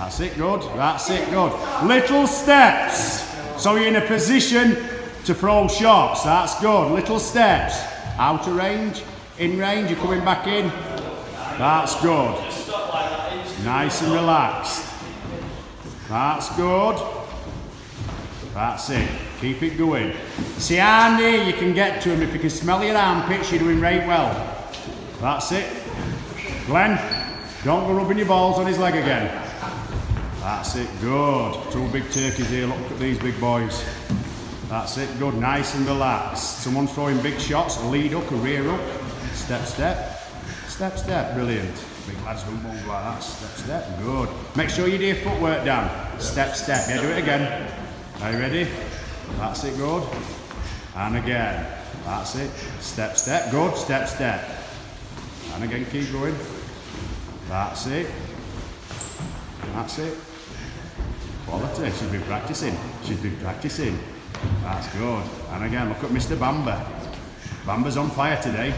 That's it, good. That's it, good. Little steps. So you're in a position to throw shots. That's good. Little steps. Out of range, in range, you're coming back in. That's good. Nice and relaxed. That's good. That's it. Keep it going. See how near you can get to him. If you can smell your armpits, you're doing right well. That's it. Glenn, don't go rubbing your balls on his leg again. That's it, good. Two big turkeys here, look at these big boys. That's it, good, nice and relaxed. Someone's throwing big shots, lead up, a rear up. Step, step, step, step, brilliant. Big lads don't move like that, step, step, good. Make sure you do your footwork down. Step, step, yeah, do it again. Are you ready? That's it, good. And again, that's it. Step, step, good, step, step. And again, keep going. That's it. That's it. Quality. She's been practicing. She's been practicing. That's good. And again, look at Mr. Bamba. Bamba's on fire today.